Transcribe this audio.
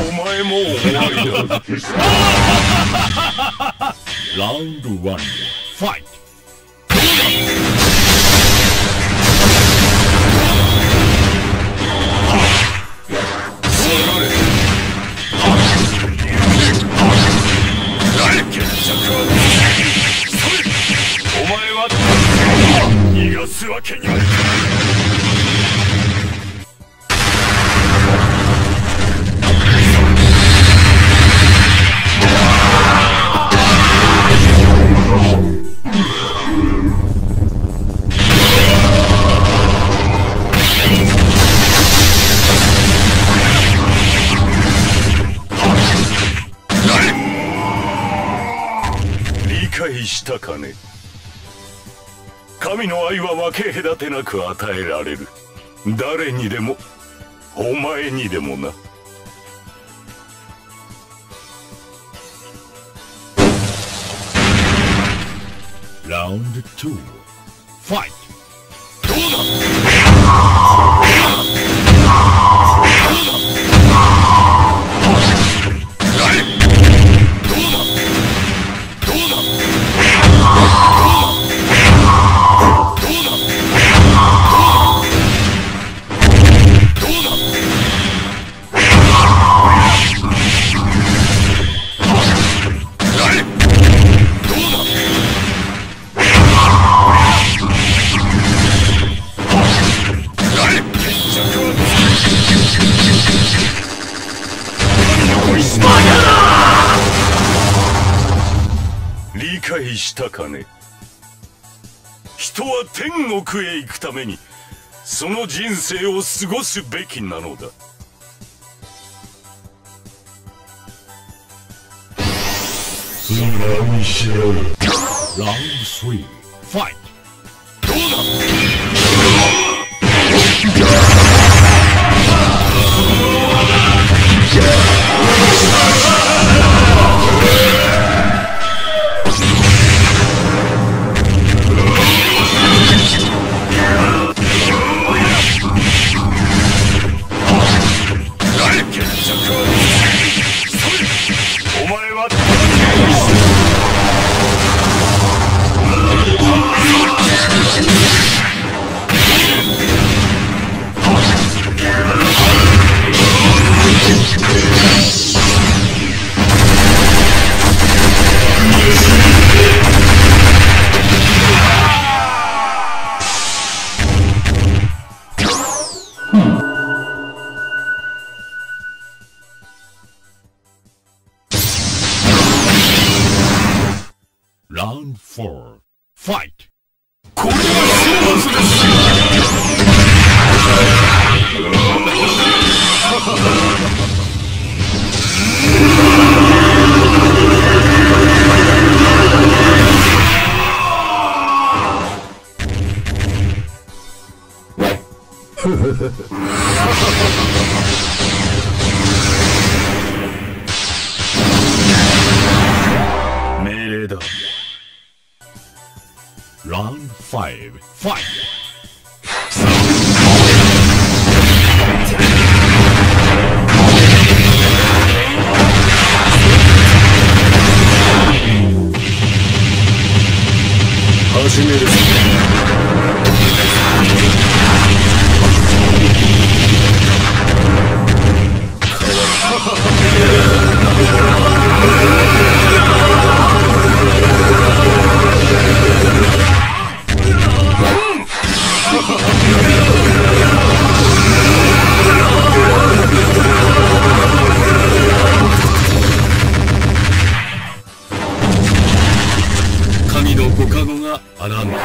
お前も終わりだラウンド1ファイト逃がすわけにはいかない。解したかね？神の愛は分け隔てなく与えられる。誰にでもお前にでもな。ラウンド2ファイトどうだ？したかね。人は天国へ行くためにその人生を過ごすべきなのだ。素直にしろよラウンド3ファイト。どうだ？ラウンド4ファイトこれが終末です命令ラウンド5ファ